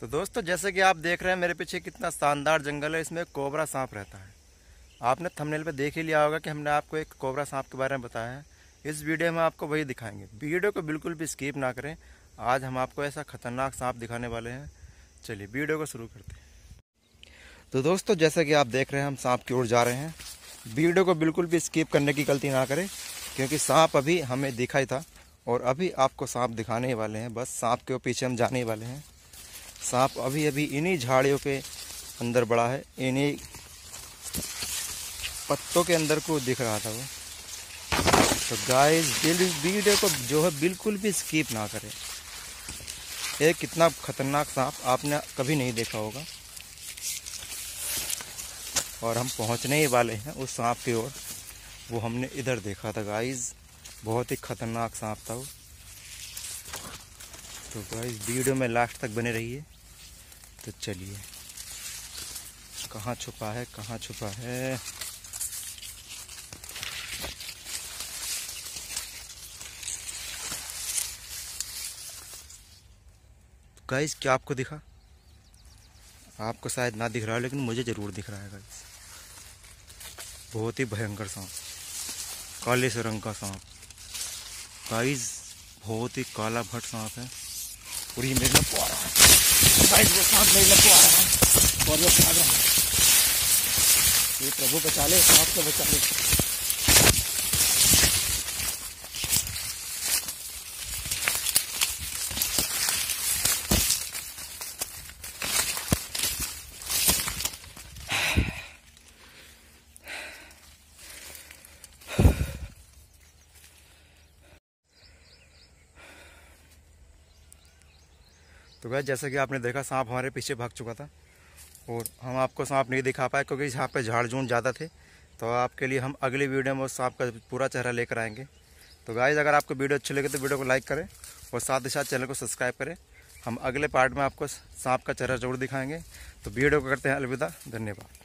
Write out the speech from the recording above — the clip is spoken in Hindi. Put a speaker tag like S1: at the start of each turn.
S1: तो दोस्तों, जैसे कि आप देख रहे हैं, मेरे पीछे कितना शानदार जंगल है। इसमें कोबरा सांप रहता है। आपने थंबनेल पे देख ही लिया होगा कि हमने आपको एक कोबरा सांप के बारे में बताया है। इस वीडियो में आपको वही दिखाएँगे। वीडियो को बिल्कुल भी स्किप ना करें। आज हम आपको ऐसा खतरनाक सांप दिखाने वाले हैं। चलिए, वीडियो को शुरू करते हैं। तो दोस्तों, जैसे कि आप देख रहे हैं, हम सांप की ओर जा रहे हैं। वीडियो को बिल्कुल भी स्किप करने की गलती ना करें, क्योंकि सांप अभी हमें दिखा ही था और अभी आपको सांप दिखाने ही वाले हैं। बस सांप के पीछे हम जाने ही वाले हैं। सांप अभी अभी इन्हीं झाड़ियों के अंदर बड़ा है, इन्हीं पत्तों के अंदर को दिख रहा था वो। तो गाइस वीडियो को जो है बिल्कुल भी स्किप ना करें। ये कितना खतरनाक सांप आपने कभी नहीं देखा होगा। और हम पहुँचने ही वाले हैं उस सांप की ओर। वो हमने इधर देखा था गाइस बहुत ही खतरनाक सांप था वो। तो गाइस वीडियो में लास्ट तक बने रहिए। तो चलिए। कहाँ छुपा है, कहाँ छुपा है? गाइस क्या आपको दिखा? आपको शायद ना दिख रहा है, लेकिन मुझे ज़रूर दिख रहा है गाइस बहुत ही भयंकर सांप काले से रंग का सांप गाइस बहुत ही काला भट सांप है। ये मेरे को आ रहा है भाई वो सांप मेरे को आ रहा है और वो भाग रहा है ये प्रभु बचा ले सांप को बचा ले। तो वह जैसा कि आपने देखा, सांप हमारे पीछे भाग चुका था और हम आपको सांप नहीं दिखा पाए क्योंकि यहाँ पे झाड़ झूठ ज़्यादा थे। तो आपके लिए हम अगली वीडियो में सांप का पूरा चेहरा लेकर आएँगे। तो गाइज़ अगर आपको वीडियो अच्छी लगे तो वीडियो को लाइक करें और साथ ही साथ चैनल को सब्सक्राइब करें। हम अगले पार्ट में आपको सांप का चेहरा ज़रूर दिखाएँगे। तो वीडियो को करते हैं अलविदा। धन्यवाद।